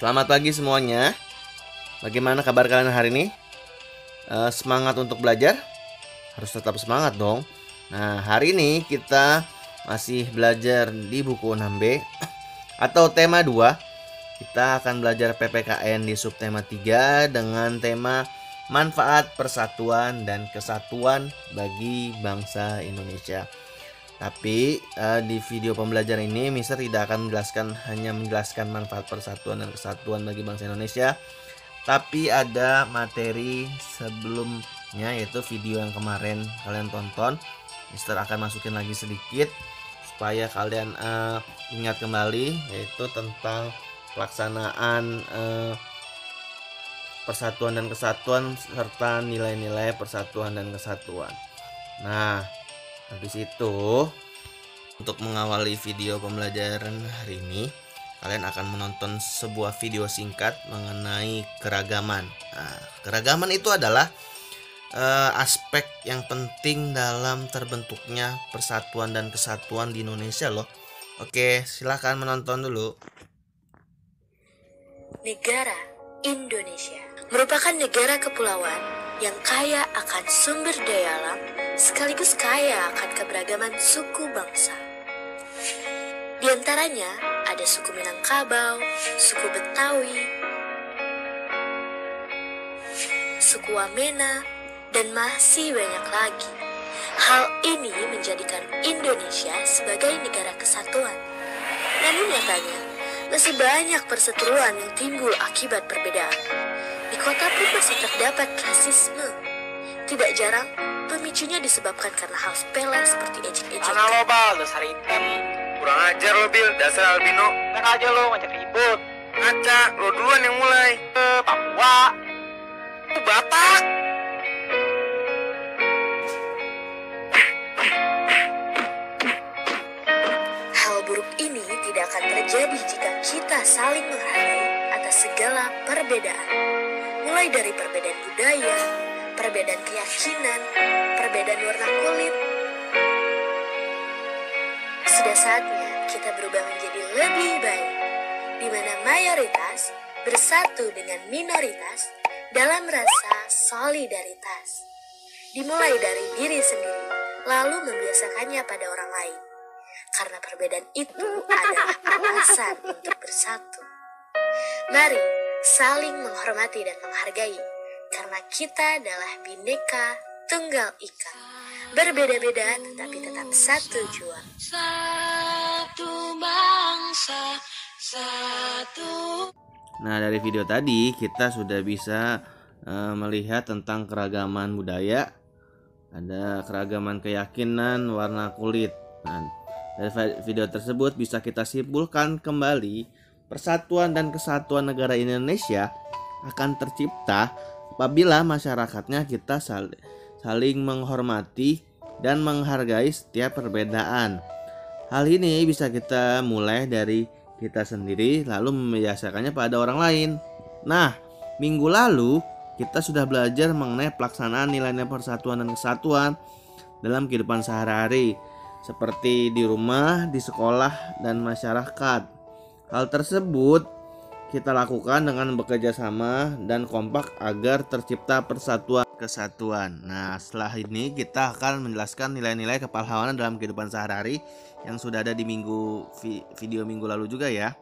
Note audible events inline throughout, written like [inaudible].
Selamat pagi semuanya. Bagaimana kabar kalian hari ini? Uh, semangat untuk belajar? Harus tetap semangat dong. Nah, hari ini kita masih belajar di buku 6B [clears throat] atau tema 2. Kita akan belajar PPKN di subtema 3 dengan tema manfaat persatuan dan kesatuan bagi bangsa Indonesia. Tapi uh, di video pembelajaran ini Mister tidak akan menjelaskan hanya menjelaskan manfaat persatuan dan kesatuan bagi bangsa Indonesia, tapi ada materi sebelumnya yaitu video yang kemarin kalian tonton. Mister akan masukin lagi sedikit supaya kalian uh, ingat kembali yaitu tentang pelaksanaan uh, persatuan dan kesatuan serta nilai-nilai persatuan dan kesatuan. Nah, Habis itu, untuk mengawali video pembelajaran hari ini, kalian akan menonton sebuah video singkat mengenai keragaman. Nah, keragaman itu adalah uh, aspek yang penting dalam terbentuknya persatuan dan kesatuan di Indonesia loh. Oke, silahkan menonton dulu. Negara Indonesia merupakan negara kepulauan yang kaya akan sumber daya alam sekaligus kaya akan keberagaman suku bangsa. Di antaranya ada suku Minangkabau, suku Betawi, suku Wamena, dan masih banyak lagi. Hal ini menjadikan Indonesia sebagai negara kesatuan. Namun nyatanya, masih banyak perseteruan yang timbul akibat perbedaan. Di kota pun masih terdapat rasisme. Tidak jarang Pemicunya disebabkan karena hal sepele seperti ejek-ejek. Mana lo bal, dasar hitam. Kurang ajar lo Bil, dasar albino. Enak aja lo ngajak ribut. Ngaca, lo duluan yang mulai. Ke Papua. Lu Batak. Hal buruk ini tidak akan terjadi jika kita saling menghargai atas segala perbedaan. Mulai dari perbedaan budaya, perbedaan keyakinan, perbedaan warna kulit. Sudah saatnya kita berubah menjadi lebih baik, di mana mayoritas bersatu dengan minoritas dalam rasa solidaritas. Dimulai dari diri sendiri, lalu membiasakannya pada orang lain. Karena perbedaan itu adalah alasan untuk bersatu. Mari saling menghormati dan menghargai karena kita adalah bineka tunggal ika. Berbeda-beda tetapi tetap satu jua. Satu bangsa, satu Nah, dari video tadi kita sudah bisa uh, melihat tentang keragaman budaya, ada keragaman keyakinan, warna kulit. Nah, dari video tersebut bisa kita simpulkan kembali persatuan dan kesatuan negara Indonesia akan tercipta apabila masyarakatnya kita saling menghormati dan menghargai setiap perbedaan. Hal ini bisa kita mulai dari kita sendiri lalu membiasakannya pada orang lain. Nah, minggu lalu kita sudah belajar mengenai pelaksanaan nilai-nilai persatuan dan kesatuan dalam kehidupan sehari-hari seperti di rumah, di sekolah, dan masyarakat. Hal tersebut kita lakukan dengan bekerja sama dan kompak agar tercipta persatuan kesatuan. Nah, setelah ini kita akan menjelaskan nilai-nilai kepahlawanan dalam kehidupan sehari-hari yang sudah ada di minggu video minggu lalu juga ya.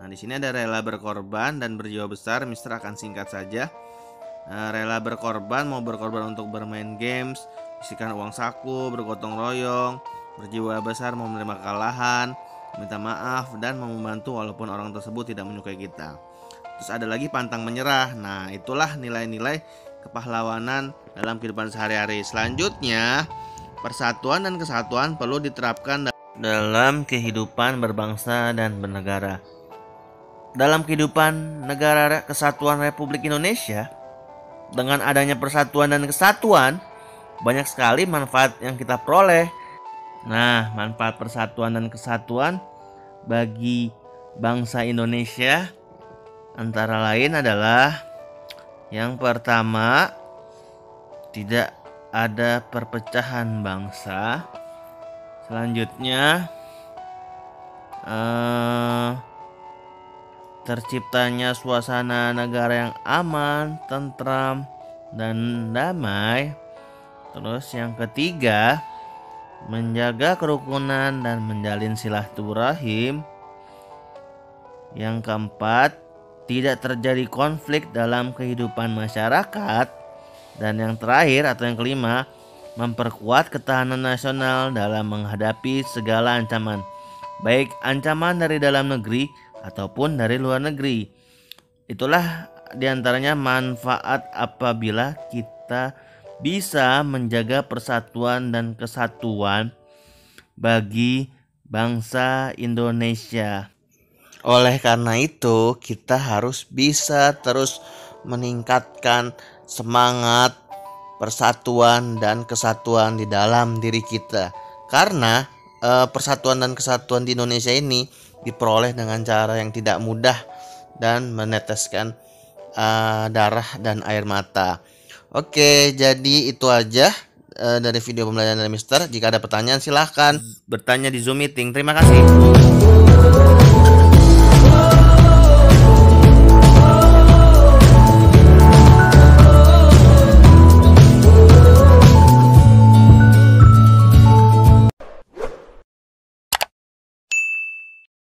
Nah, di sini ada rela berkorban dan berjiwa besar. Mister akan singkat saja. Nah, rela berkorban mau berkorban untuk bermain games, isikan uang saku, bergotong royong, berjiwa besar mau menerima kekalahan, minta maaf dan mau membantu walaupun orang tersebut tidak menyukai kita. Terus ada lagi pantang menyerah. Nah, itulah nilai-nilai kepahlawanan dalam kehidupan sehari-hari. Selanjutnya, persatuan dan kesatuan perlu diterapkan dalam kehidupan berbangsa dan bernegara. Dalam kehidupan negara kesatuan Republik Indonesia, dengan adanya persatuan dan kesatuan, banyak sekali manfaat yang kita peroleh Nah, manfaat persatuan dan kesatuan bagi bangsa Indonesia antara lain adalah yang pertama tidak ada perpecahan bangsa. Selanjutnya eh, terciptanya suasana negara yang aman, tentram, dan damai. Terus yang ketiga, menjaga kerukunan dan menjalin silaturahim. Yang keempat, tidak terjadi konflik dalam kehidupan masyarakat. Dan yang terakhir atau yang kelima, memperkuat ketahanan nasional dalam menghadapi segala ancaman, baik ancaman dari dalam negeri ataupun dari luar negeri. Itulah di antaranya manfaat apabila kita bisa menjaga persatuan dan kesatuan bagi bangsa Indonesia. Oleh karena itu, kita harus bisa terus meningkatkan semangat persatuan dan kesatuan di dalam diri kita. Karena eh, persatuan dan kesatuan di Indonesia ini diperoleh dengan cara yang tidak mudah dan meneteskan uh, darah dan air mata. Oke, jadi itu aja uh, dari video pembelajaran dari Mister. Jika ada pertanyaan silahkan bertanya di Zoom meeting. Terima kasih.